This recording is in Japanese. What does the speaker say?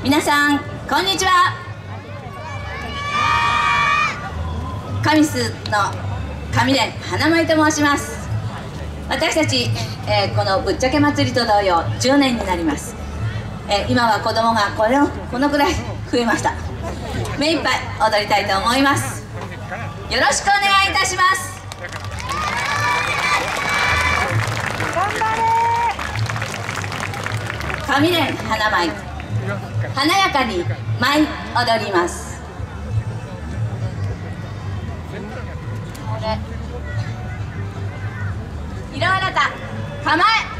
皆さんこんにちは。神栖の神連花舞と申します。私たち、えー、このぶっちゃけ祭りと同様10年になります、えー、今は子供がこれをこのくらい増えました。目いっぱい踊りたいと思います。よろしくお願いいたします。頑張れ。神連花舞華やかに舞い踊ります。色新た構え。